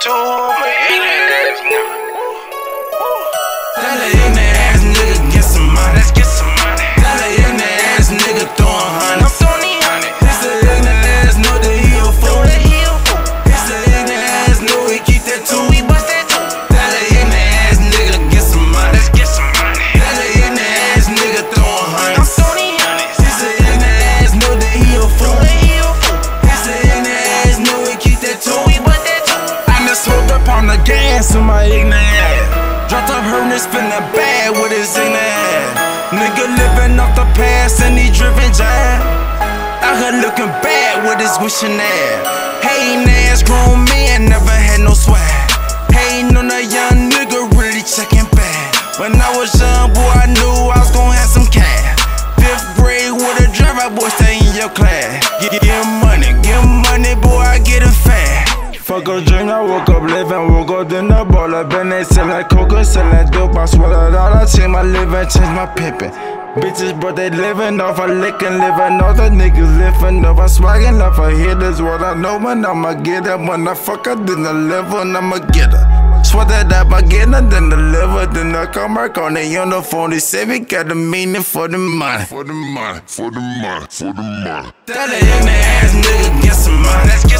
to my ignorant ass nigga get some money. Get some money. Ass nigga a ignorant ass know that he a fool. It's a ignorant ass know he keep that two. Is feeling bad with his in. Nigga living off the past and he driven jab. Out here looking bad with his wishing ass. Hating ass grown man never had no swag. Hating on a young nigga really checking back. When I was young, boy, I knew I was gonna have some cash. Fifth grade with a driver, boy, stay in your class. Get, get money, get money, boy, I get it fast. Fuck a dream, I woke up living, woke up in the baller. Been they selling coca, selling dope. I swallowed all I change my living, change my pimpin'. Bitches, but they living off a lickin', living off the niggas living off. a swaggin' off a hit is what I know, when I'ma get it. When I fuck her, then deliver, and I'ma get her. Swear that up, I get her, then deliver, then I come back on it the phone. They say we got the meaning for the money. For the money, for the money, for the money. Tell the young ass nigga get some money.